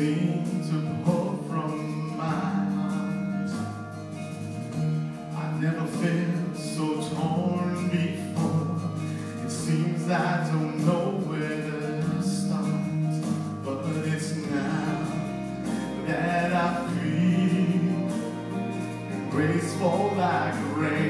to from my heart. I never felt so torn before. It seems I don't know where to start, but it's now that I feel grace fall like rain.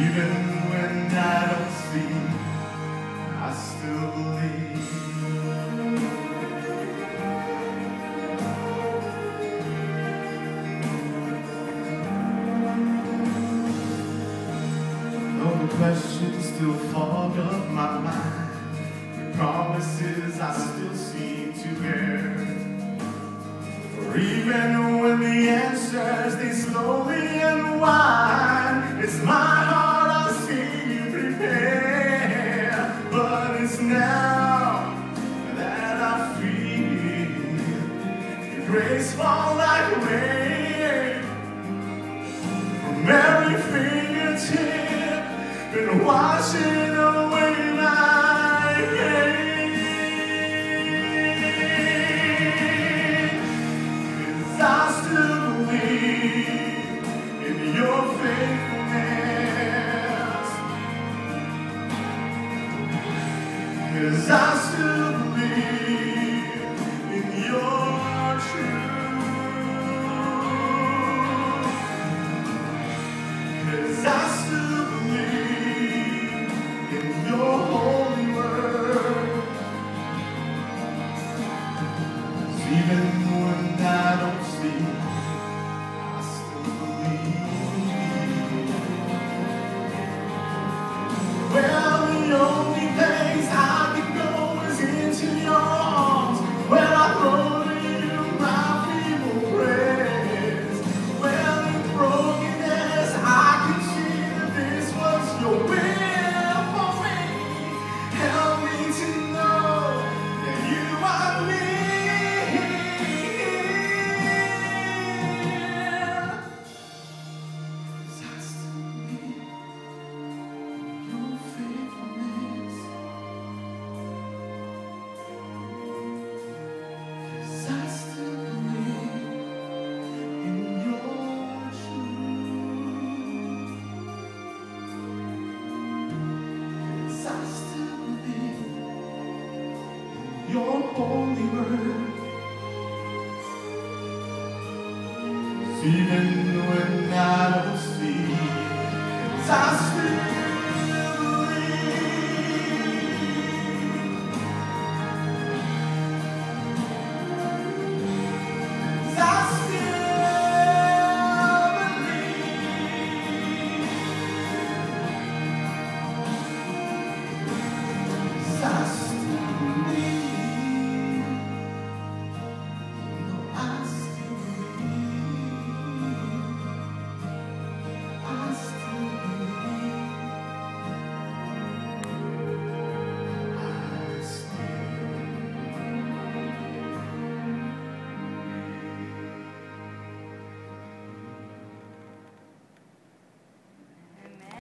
Even when I don't see, I still believe. Though the questions still fog up my mind, the promises I still seem to bear. For even when the answers they slowly now that I feel your grace fall like rain from every fingertip, been washing away my pain. 'Cause I holy word. Even when I don't see, 'cause I still